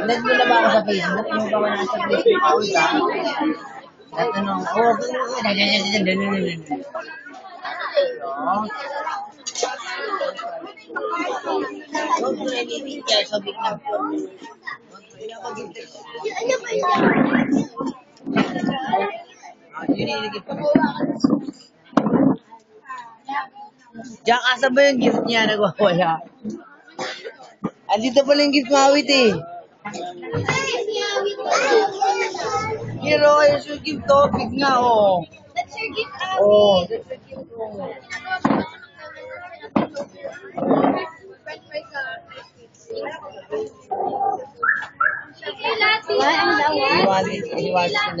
Nag mo na ba ako sa Facebook? Yung gawa na sa Facebook ako ka? At ano, oh, Huwag mo na ibibig kaya sabik na. Ah, yun yung ilagay pa. Diyan asa ba yung gift niya nagwawala? Andito pala yung gift mawit eh. Hero, ayos yung gift topic nga oh. That's your gift. Oh, that's the gift oh. Why ang dawa? He wanted,